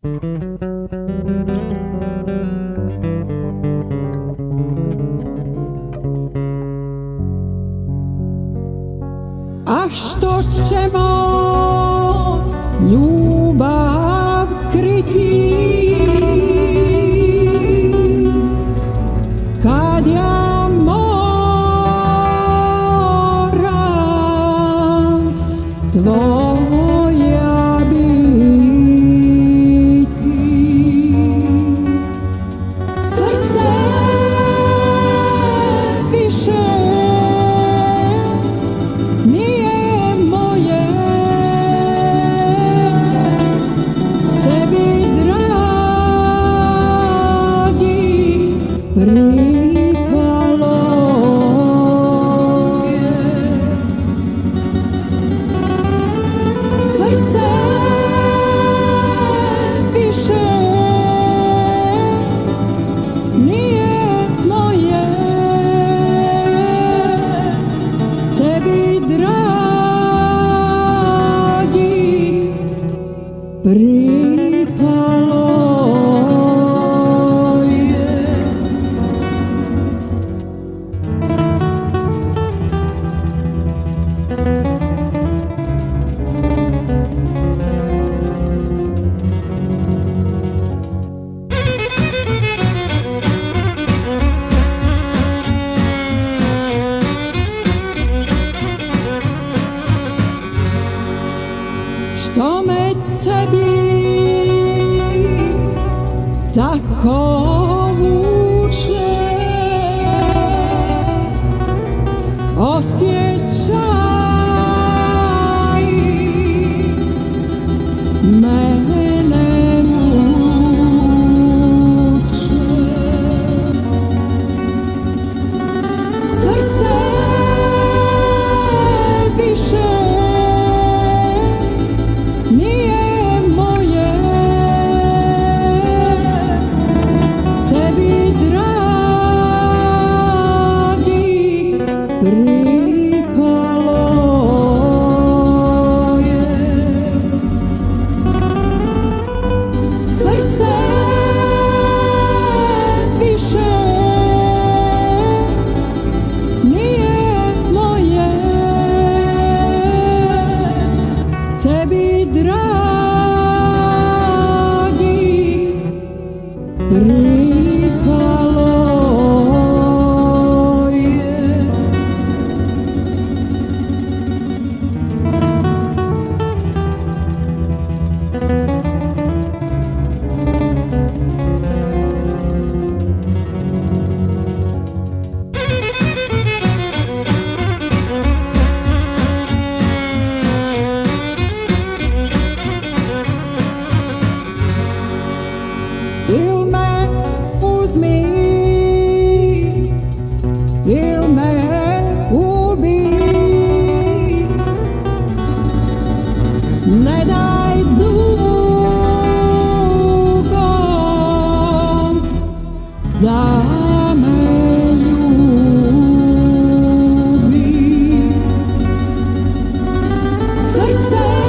А що ще мо, люба вкриті? Кадя мора твоя. tako da me. Srce